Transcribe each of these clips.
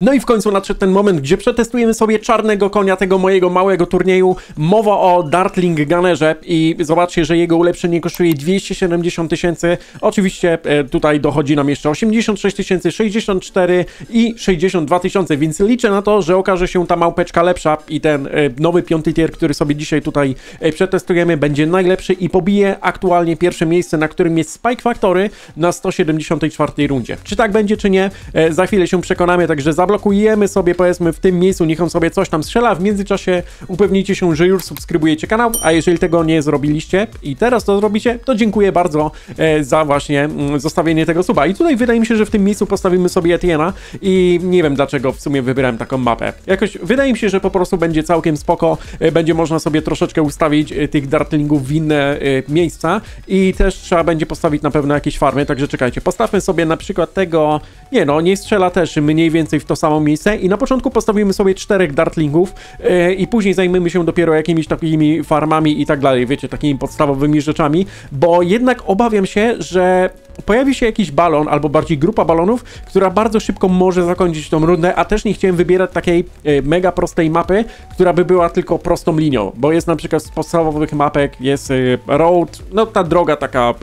No i w końcu nadszedł ten moment, gdzie przetestujemy sobie czarnego konia tego mojego małego turnieju. Mowa o Dartling Gunnerze i zobaczcie, że jego ulepszenie kosztuje 270 tysięcy. Oczywiście e, tutaj dochodzi nam jeszcze 86 tysięcy, 64 i 62 tysiące, więc liczę na to, że okaże się ta małpeczka lepsza i ten e, nowy piąty tier, który sobie dzisiaj tutaj e, przetestujemy, będzie najlepszy i pobije aktualnie pierwsze miejsce, na którym jest Spike Factory na 174 rundzie. Czy tak będzie, czy nie? Za chwilę się przekonamy, także za zablokujemy sobie powiedzmy w tym miejscu, niech on sobie coś tam strzela, w międzyczasie upewnijcie się, że już subskrybujecie kanał, a jeżeli tego nie zrobiliście i teraz to zrobicie, to dziękuję bardzo e, za właśnie mm, zostawienie tego suba. I tutaj wydaje mi się, że w tym miejscu postawimy sobie Etiena i nie wiem dlaczego w sumie wybrałem taką mapę. Jakoś wydaje mi się, że po prostu będzie całkiem spoko, e, będzie można sobie troszeczkę ustawić e, tych dartlingów w inne miejsca i też trzeba będzie postawić na pewno jakieś farmy, także czekajcie, postawmy sobie na przykład tego, nie no, nie strzela też mniej więcej w to samo miejsce i na początku postawimy sobie czterech dartlingów yy, i później zajmiemy się dopiero jakimiś takimi farmami i tak dalej, wiecie, takimi podstawowymi rzeczami, bo jednak obawiam się, że pojawi się jakiś balon, albo bardziej grupa balonów, która bardzo szybko może zakończyć tą rundę, a też nie chciałem wybierać takiej e, mega prostej mapy, która by była tylko prostą linią, bo jest na przykład z podstawowych mapek, jest e, road, no ta droga taka,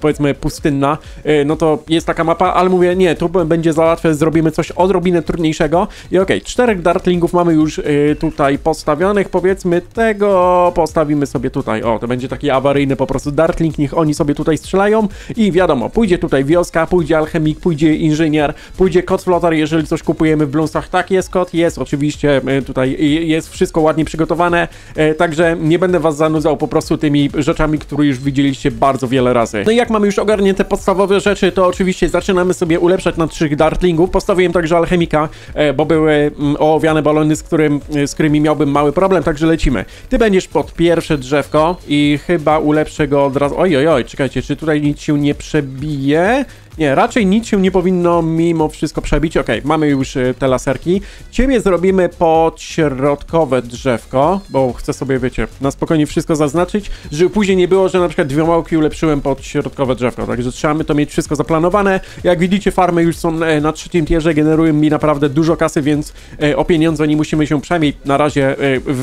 powiedzmy pustynna, e, no to jest taka mapa, ale mówię, nie, tu będzie za łatwe, zrobimy coś odrobinę trudniejszego. I okej, okay, czterech dartlingów mamy już tutaj postawionych, powiedzmy tego postawimy sobie tutaj, o, to będzie taki awaryjny po prostu dartling, niech oni sobie tutaj strzelają. I wiadomo, pójdzie tutaj wioska, pójdzie alchemik, pójdzie inżynier, pójdzie kot flotar, jeżeli coś kupujemy w Bloomsach. Tak, jest kot, jest oczywiście, e, tutaj jest wszystko ładnie przygotowane, e, także nie będę was zanudzał po prostu tymi rzeczami, które już widzieliście bardzo wiele razy. No i jak mamy już ogarnięte podstawowe rzeczy, to oczywiście zaczynamy sobie ulepszać naszych dartlingów. Postawiłem także alchemika, e, bo były mm, ołowiane balony, z, którym, z którymi miałbym mały problem, także lecimy. Ty będziesz pod pierwsze drzewko i chyba ulepszę go od razu. Oj, oj, oj, czekajcie, czy tutaj nic się nie przebije? Bije. Nie, raczej nic się nie powinno mimo wszystko przebić. Ok, mamy już y, te laserki. Ciebie zrobimy pod środkowe drzewko, bo chcę sobie, wiecie, na spokojnie wszystko zaznaczyć, żeby później nie było, że na przykład dwie małki ulepszyłem pod środkowe drzewko. Także trzeba to mieć wszystko zaplanowane. Jak widzicie, farmy już są e, na trzecim tierze, generują mi naprawdę dużo kasy, więc e, o pieniądze nie musimy się przynajmniej na razie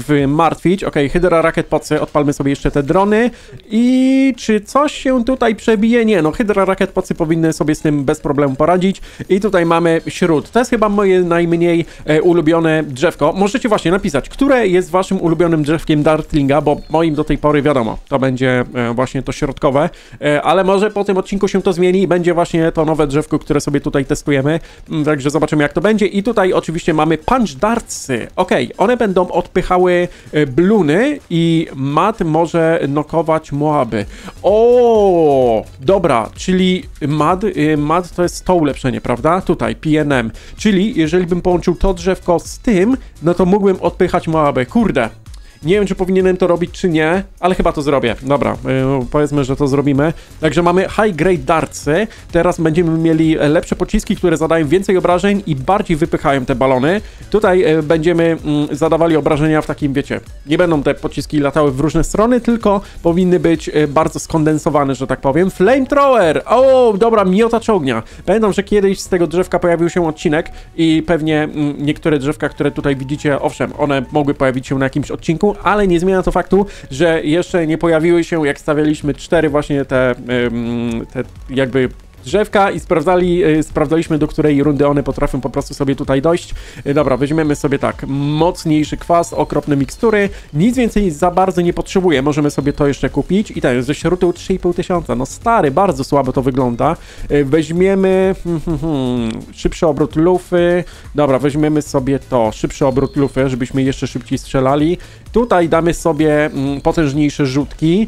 e, martwić. Ok, Hydra Racket Pocy, odpalmy sobie jeszcze te drony. I czy coś się tutaj przebije? Nie, no Hydra Racket Pocy powinny sobie z tym bez problemu poradzić. I tutaj mamy śród. To jest chyba moje najmniej e, ulubione drzewko. Możecie właśnie napisać, które jest waszym ulubionym drzewkiem Dartlinga, bo moim do tej pory wiadomo, to będzie e, właśnie to środkowe, e, ale może po tym odcinku się to zmieni i będzie właśnie to nowe drzewko, które sobie tutaj testujemy. Mm, także zobaczymy jak to będzie. I tutaj oczywiście mamy punch dartsy. Ok, one będą odpychały e, bluny i mat może nokować moaby. O, dobra, czyli mat Y, mat to jest to ulepszenie, prawda? Tutaj, PNM. Czyli jeżeli bym połączył to drzewko z tym, no to mógłbym odpychać Moabę. Kurde, nie wiem, czy powinienem to robić, czy nie, ale chyba to zrobię. Dobra, yy, powiedzmy, że to zrobimy. Także mamy high grade dartsy. Teraz będziemy mieli lepsze pociski, które zadają więcej obrażeń i bardziej wypychają te balony. Tutaj yy, będziemy yy, zadawali obrażenia w takim, wiecie, nie będą te pociski latały w różne strony, tylko powinny być y, bardzo skondensowane, że tak powiem. Flamethrower! O, dobra, miotacz ognia. Pamiętam, że kiedyś z tego drzewka pojawił się odcinek i pewnie mm, niektóre drzewka, które tutaj widzicie, owszem, one mogły pojawić się na jakimś odcinku, ale nie zmienia to faktu, że jeszcze nie pojawiły się, jak stawialiśmy cztery właśnie te, te jakby drzewka i sprawdzali, e, sprawdzaliśmy, do której rundy one potrafią po prostu sobie tutaj dojść. E, dobra, weźmiemy sobie tak, mocniejszy kwas, okropne mikstury, nic więcej za bardzo nie potrzebuję, możemy sobie to jeszcze kupić i tak, ze śrutu 3,5 tysiąca, no stary, bardzo słabo to wygląda. E, weźmiemy hmm, hmm, hmm, szybszy obrót lufy, dobra, weźmiemy sobie to, szybszy obrót lufy, żebyśmy jeszcze szybciej strzelali. Tutaj damy sobie mm, potężniejsze rzutki,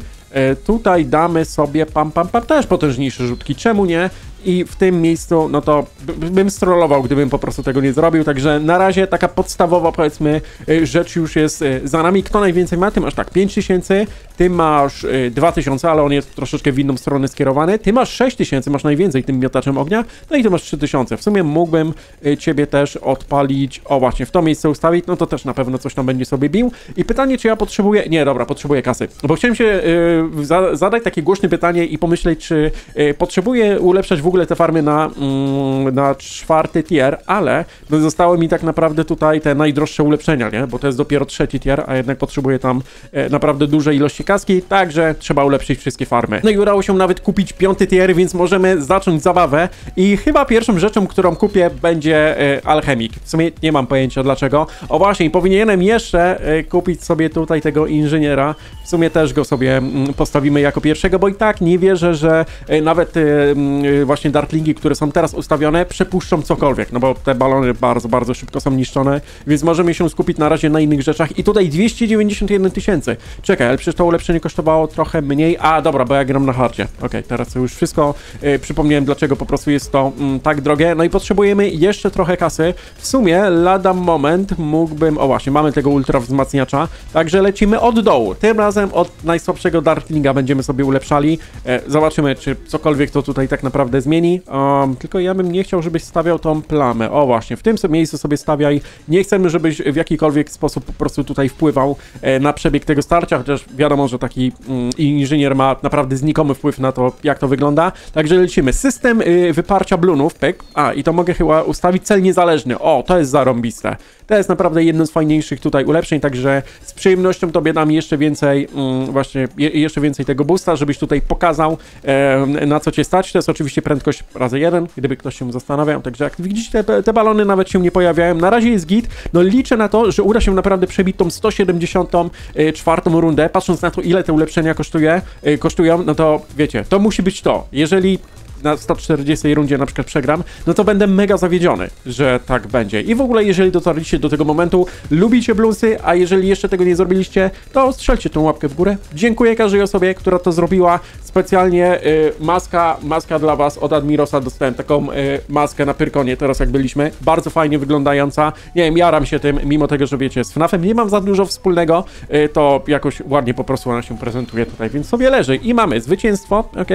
tutaj damy sobie pam pam pam też potężniejsze rzutki, czemu nie? I w tym miejscu, no to bym strollował, gdybym po prostu tego nie zrobił, także na razie taka podstawowa, powiedzmy, e, rzecz już jest e, za nami. Kto najwięcej ma? Ty masz tak, 5000, ty masz y, 2000, ale on jest troszeczkę w inną stronę skierowany, ty masz 6000, masz najwięcej tym miotaczem ognia, no i ty masz 3000. W sumie mógłbym y, ciebie też odpalić, o właśnie, w to miejsce ustawić, no to też na pewno coś tam będzie sobie bił. I pytanie, czy ja potrzebuję, nie, dobra, potrzebuję kasy, bo chciałem się y, za, zadać takie głośne pytanie i pomyśleć, czy y, potrzebuję ulepszać w ogóle te farmy na, mm, na czwarty tier, ale no zostały mi tak naprawdę tutaj te najdroższe ulepszenia, nie? Bo to jest dopiero trzeci tier, a jednak potrzebuję tam e, naprawdę duże ilości kaski, także trzeba ulepszyć wszystkie farmy. No i udało się nawet kupić piąty tier, więc możemy zacząć zabawę i chyba pierwszą rzeczą, którą kupię będzie e, alchemik. W sumie nie mam pojęcia dlaczego. O właśnie, powinienem jeszcze e, kupić sobie tutaj tego inżyniera. W sumie też go sobie mm, postawimy jako pierwszego, bo i tak nie wierzę, że e, nawet e, mm, właśnie dartlingi, które są teraz ustawione, przepuszczą cokolwiek, no bo te balony bardzo, bardzo szybko są niszczone, więc możemy się skupić na razie na innych rzeczach. I tutaj 291 tysięcy. Czekaj, ale przecież to ulepszenie kosztowało trochę mniej. A, dobra, bo ja gram na hardzie. Okej, teraz już wszystko e, przypomniałem, dlaczego po prostu jest to mm, tak drogie. No i potrzebujemy jeszcze trochę kasy. W sumie, lada moment mógłbym... O właśnie, mamy tego ultra wzmacniacza, także lecimy od dołu. Tym razem od najsłabszego dartlinga będziemy sobie ulepszali. E, zobaczymy, czy cokolwiek to tutaj tak naprawdę zmieni. Um, tylko ja bym nie chciał, żebyś stawiał tą plamę. O właśnie, w tym miejscu sobie stawiaj. Nie chcemy, żebyś w jakikolwiek sposób po prostu tutaj wpływał e, na przebieg tego starcia, chociaż wiadomo, że taki mm, inżynier ma naprawdę znikomy wpływ na to, jak to wygląda. Także lecimy. System y, wyparcia blunów, pyk. A, i to mogę chyba ustawić cel niezależny. O, to jest zarąbiste. To jest naprawdę jedno z fajniejszych tutaj ulepszeń, także z przyjemnością tobie dam jeszcze więcej, mm, właśnie je, jeszcze więcej tego boosta, żebyś tutaj pokazał e, na co cię stać. To jest oczywiście prędkość razy jeden, gdyby ktoś się zastanawiał. Także jak widzicie, te, te balony nawet się nie pojawiają. Na razie jest git. No liczę na to, że uda się naprawdę przebić tą 174 rundę. Patrząc na to, ile te ulepszenia kosztuje, e, kosztują, no to wiecie, to musi być to. Jeżeli na 140 rundzie na przykład przegram, no to będę mega zawiedziony, że tak będzie. I w ogóle, jeżeli dotarliście do tego momentu, lubicie bluesy, a jeżeli jeszcze tego nie zrobiliście, to strzelcie tą łapkę w górę. Dziękuję każdej osobie, która to zrobiła. Specjalnie y, maska, maska dla was od Admirosa dostałem taką y, maskę na Pyrkonie teraz jak byliśmy. Bardzo fajnie wyglądająca. Nie wiem, jaram się tym, mimo tego, że wiecie, z FNAFem nie mam za dużo wspólnego, y, to jakoś ładnie po prostu ona się prezentuje tutaj, więc sobie leży. I mamy zwycięstwo, ok,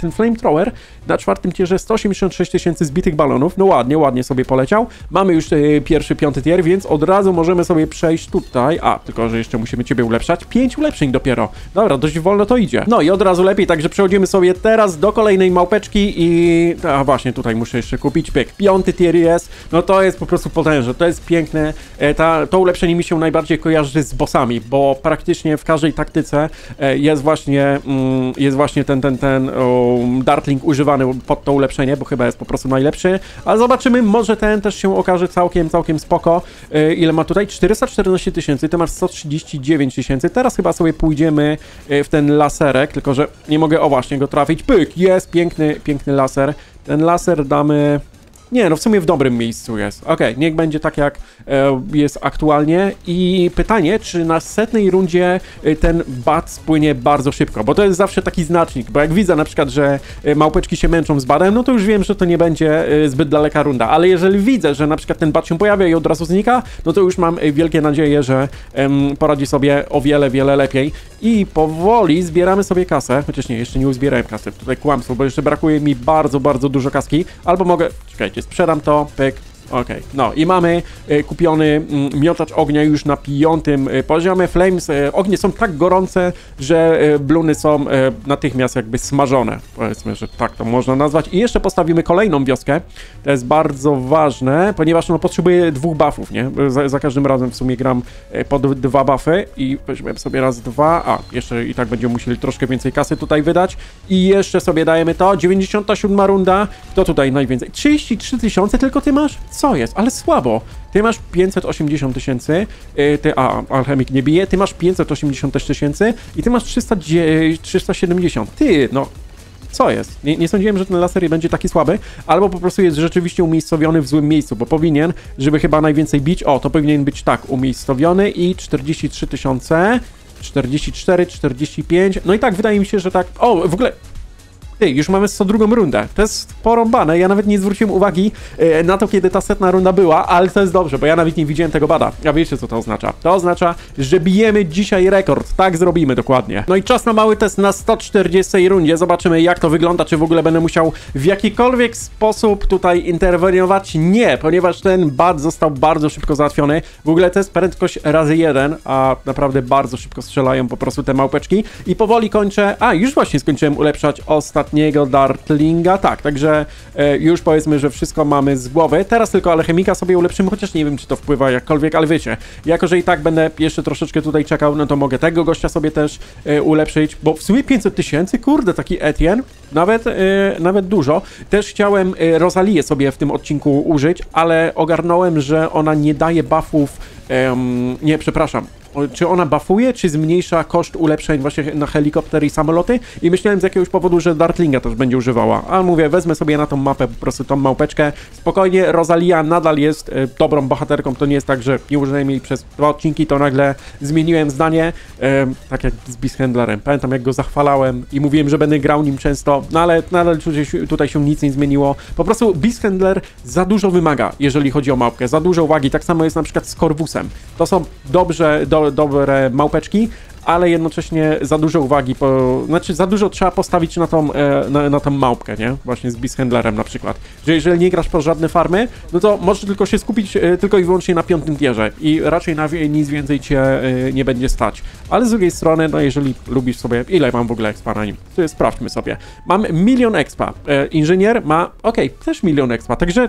ten flamethrower na czwartym tierze 186 tysięcy zbitych balonów. No ładnie, ładnie sobie poleciał. Mamy już y, pierwszy, piąty tier, więc od razu możemy sobie przejść tutaj. A, tylko że jeszcze musimy ciebie ulepszać. Pięć ulepszeń dopiero. Dobra, dość wolno to idzie. No i od razu lepiej, także przechodzimy sobie teraz do kolejnej małpeczki i... A właśnie, tutaj muszę jeszcze kupić pyk. Piąty tier jest. No to jest po prostu potężne, to jest piękne. E, ta, to ulepszenie mi się najbardziej kojarzy z bossami, bo praktycznie w każdej taktyce e, jest właśnie, mm, jest właśnie ten, ten, ten o, Dartling używany pod to ulepszenie, bo chyba jest po prostu najlepszy, ale zobaczymy, może ten też się okaże całkiem, całkiem spoko. Yy, ile ma tutaj? 414 tysięcy, ty masz 139 tysięcy, teraz chyba sobie pójdziemy yy, w ten laserek, tylko że nie mogę, o właśnie, go trafić, pyk, jest, piękny, piękny laser, ten laser damy... Nie, no w sumie w dobrym miejscu jest. Okej, okay, niech będzie tak jak e, jest aktualnie. I pytanie, czy na setnej rundzie e, ten bat spłynie bardzo szybko, bo to jest zawsze taki znacznik, bo jak widzę na przykład, że e, małpeczki się męczą z badem, no to już wiem, że to nie będzie e, zbyt daleka runda, ale jeżeli widzę, że na przykład ten bat się pojawia i od razu znika, no to już mam wielkie nadzieje, że em, poradzi sobie o wiele, wiele lepiej. I powoli zbieramy sobie kasę, chociaż nie, jeszcze nie uzbierałem kasy, tutaj kłamstwo, bo jeszcze brakuje mi bardzo, bardzo dużo kaski, albo mogę, czekajcie, sprzedam to, pyk, Okej, okay. no i mamy e, kupiony mm, miotacz ognia już na piątym e, poziomie. Flames, e, ognie są tak gorące, że e, bluny są e, natychmiast jakby smażone. Powiedzmy, że tak to można nazwać. I jeszcze postawimy kolejną wioskę. To jest bardzo ważne, ponieważ no, potrzebuję dwóch buffów, nie? Za, za każdym razem w sumie gram e, pod dwa buffy i weźmiemy sobie raz, dwa, a jeszcze i tak będziemy musieli troszkę więcej kasy tutaj wydać. I jeszcze sobie dajemy to, 97 runda. Kto tutaj najwięcej? 33 tysiące tylko ty masz? Co jest, ale słabo. Ty masz 580 tysięcy, yy, ty, a, alchemik nie bije, ty masz 580 tysięcy i ty masz 300, 370. Ty, no, co jest? Nie, nie, sądziłem, że ten laser będzie taki słaby, albo po prostu jest rzeczywiście umiejscowiony w złym miejscu, bo powinien, żeby chyba najwięcej bić, o, to powinien być tak, umiejscowiony i 43 tysiące, 44, 45, no i tak, wydaje mi się, że tak, o, w ogóle Ty, już mamy 102 rundę. To jest porąbane. Ja nawet nie zwróciłem uwagi e, na to, kiedy ta setna runda była, ale to jest dobrze, bo ja nawet nie widziałem tego bada. A wiecie, co to oznacza? To oznacza, że bijemy dzisiaj rekord. Tak zrobimy dokładnie. No i czas na mały test na 140 rundzie. Zobaczymy, jak to wygląda. Czy w ogóle będę musiał w jakikolwiek sposób tutaj interweniować? Nie, ponieważ ten bad został bardzo szybko załatwiony. W ogóle to jest prędkość razy jeden, a naprawdę bardzo szybko strzelają po prostu te małpeczki. I powoli kończę. A, już właśnie skończyłem ulepszać ostatniego Dartlinga. Tak, także e, już powiedzmy, że wszystko mamy z głowy. Teraz tylko alchemika sobie ulepszymy, chociaż nie wiem, czy to wpływa jakkolwiek, ale wiecie, jako że i tak będę jeszcze troszeczkę tutaj czekał, no to mogę tego gościa sobie też e, ulepszyć, bo w sumie 500 tysięcy, kurde, taki Etienne, nawet, e, nawet dużo. Też chciałem e, sobie w tym odcinku użyć, ale ogarnąłem, że ona nie daje buffów, nie, przepraszam, czy ona buffuje, czy zmniejsza koszt ulepszeń właśnie na helikoptery i samoloty? I myślałem z jakiegoś powodu, że Dartlinga też będzie używała, ale mówię, wezmę sobie na tą mapę po prostu tą małpeczkę, spokojnie, Rosalia nadal jest e, dobrą bohaterką, to nie jest tak, że nie użyłem jej przez dwa odcinki, to nagle zmieniłem zdanie, e, tak jak z Beasthandlerem, pamiętam jak go zachwalałem i mówiłem, że będę grał nim często, no ale nadal tutaj się, nic nie zmieniło, po prostu Beasthandler za dużo wymaga, jeżeli chodzi o małpkę, za dużo uwagi, tak samo jest na przykład z Corvusem, to są dobrze, do, dobre małpeczki, ale jednocześnie za dużo uwagi, po, znaczy za dużo trzeba postawić na tą, e, na, na tą małpkę, nie? Właśnie z Beasthandlerem na przykład. Że jeżeli nie grasz po żadne farmy, no to możesz tylko się skupić e, tylko i wyłącznie na piątym tierze i raczej na nic więcej cię e, nie będzie stać. Ale z drugiej strony, no jeżeli lubisz sobie, ile mam w ogóle expa na nim? To sprawdźmy sobie. Mam milion expa. Inżynier ma, okej, też milion expa, także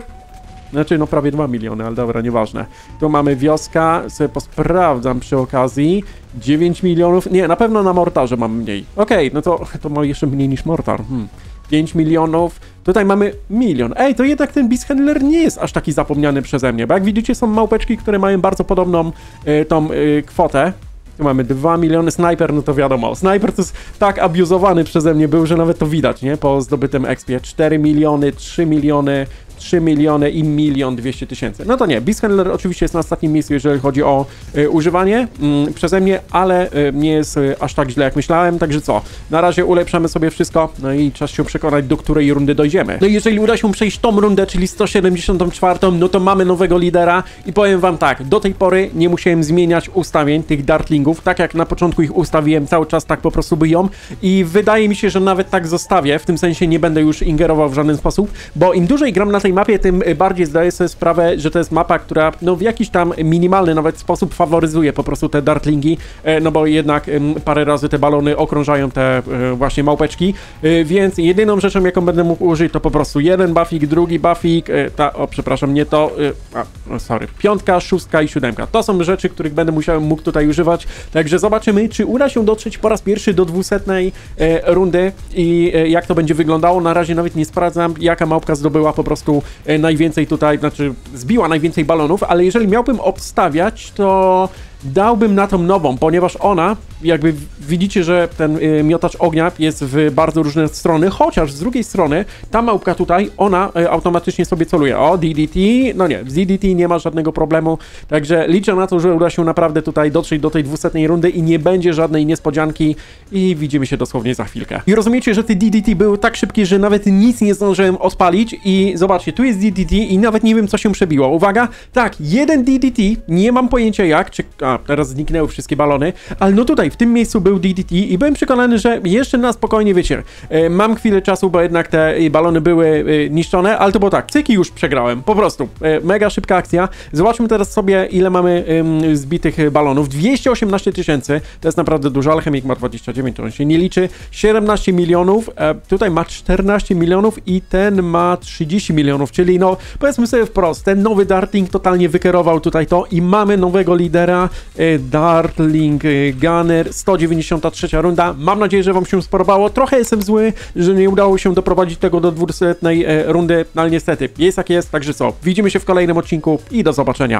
znaczy, no prawie 2 miliony, ale dobra, nieważne. Tu mamy wioska, sobie posprawdzam przy okazji. 9 milionów, nie, na pewno na mortarze mam mniej. Okej, no to, to ma jeszcze mniej niż mortar. Hmm. 5 milionów, tutaj mamy milion. Ej, to jednak ten Beast Handler nie jest aż taki zapomniany przeze mnie, bo jak widzicie są małpeczki, które mają bardzo podobną y, tą y, kwotę. Mamy 2 miliony, snajper, no to wiadomo. Snajper to jest tak abuzowany przeze mnie był, że nawet to widać, nie? Po zdobytym expie. 4 miliony, 3 miliony, 3 miliony i milion 200 tysięcy. No to nie, Beast Handler oczywiście jest na ostatnim miejscu, jeżeli chodzi o y, używanie mm, przeze mnie, ale y, nie jest y, aż tak źle jak myślałem, także co? Na razie ulepszamy sobie wszystko, no i czas się przekonać, do której rundy dojdziemy. No i jeżeli uda się przejść tą rundę, czyli 174, no to mamy nowego lidera i powiem wam tak, do tej pory nie musiałem zmieniać ustawień tych dartlingów, tak jak na początku ich ustawiłem, cały czas tak po prostu byją i wydaje mi się, że nawet tak zostawię, w tym sensie nie będę już ingerował w żaden sposób, bo im dłużej gram na tej mapie, tym bardziej zdaję sobie sprawę, że to jest mapa, która no w jakiś tam minimalny nawet sposób faworyzuje po prostu te dartlingi, e, no bo jednak parę razy te balony okrążają te e, właśnie małpeczki, e, więc jedyną rzeczą, jaką będę mógł użyć, to po prostu jeden buffik, drugi buffik, ta, o przepraszam, nie to, a, sorry, piątka, szóstka i siódemka. To są rzeczy, których będę musiał, mógł tutaj używać, także zobaczymy, czy uda się dotrzeć po raz pierwszy do dwusetnej e, rundy i e, jak to będzie wyglądało. Na razie nawet nie sprawdzam, jaka małpka zdobyła po prostu e, najwięcej tutaj, znaczy zbiła najwięcej balonów, ale jeżeli miałbym obstawiać, to dałbym na tą nową, ponieważ ona, jakby widzicie, że ten y, miotacz ognia jest w bardzo różne strony, chociaż z drugiej strony ta małpka tutaj, ona y, automatycznie sobie celuje. O, DDT, no nie, z DDT nie ma żadnego problemu, także liczę na to, że uda się naprawdę tutaj dotrzeć do tej dwusetnej rundy i nie będzie żadnej niespodzianki i widzimy się dosłownie za chwilkę. I rozumiecie, że te DDT były tak szybkie, że nawet nic nie zdążyłem odpalić i zobaczcie, tu jest DDT i nawet nie wiem, co się przebiło. Uwaga, tak, jeden DDT, nie mam pojęcia jak, czy... A, teraz zniknęły wszystkie balony, ale no tutaj, w tym miejscu był DDT i byłem przekonany, że jeszcze na spokojnie, wiecie, e, mam chwilę czasu, bo jednak te e, balony były e, niszczone, ale to było tak, cyki już przegrałem, po prostu. Mega szybka akcja. Zobaczmy teraz sobie, ile mamy zbitych balonów. 218 tysięcy, to jest naprawdę dużo, ale chemik ma 29, to on się nie liczy. 17 milionów, tutaj ma 14 milionów i ten ma 30 milionów, czyli no, powiedzmy sobie wprost, ten nowy Dartling totalnie wykierował tutaj to i mamy nowego lidera, e, Dartling e, Gunner, 193 runda. Mam nadzieję, że wam się spodobało. Trochę jestem zły, że nie udało się doprowadzić tego do 200 e, rundy, ale niestety jest jak jest, także co, widzimy się w kolejnym odcinku i do zobaczenia.